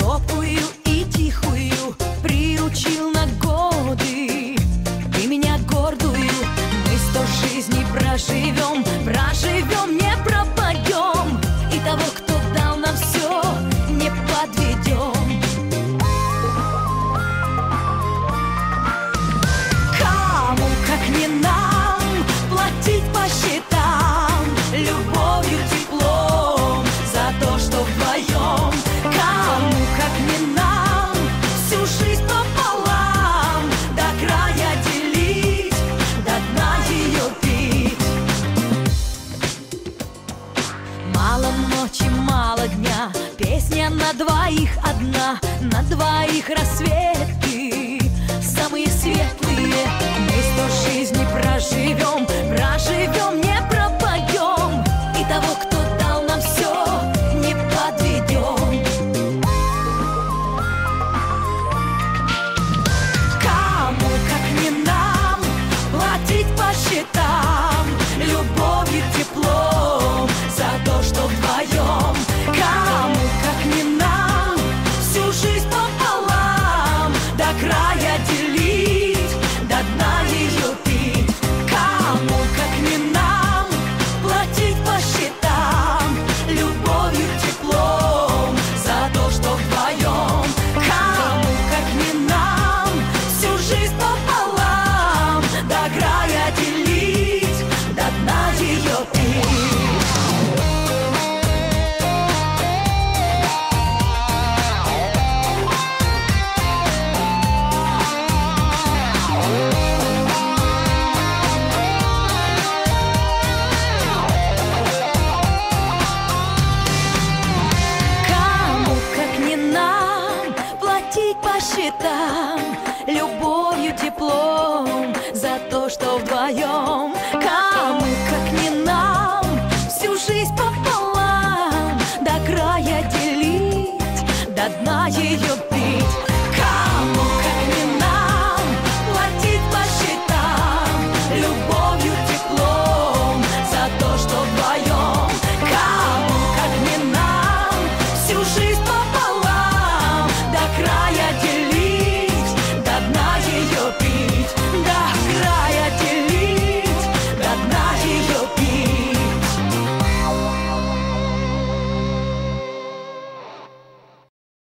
робкую и тихую Приручил на годы Ты меня гордую Мы сто жизней проживем Проживем, не пропадем. И того, кто дал нам все Не подведем. Кому, как не нам Мало ночи, мало дня, песня на двоих одна, на двоих рассвет. там любовью, теплом За то, что вдвоем. Кому, как не нам Всю жизнь пополам До края делить, до дна ее пить.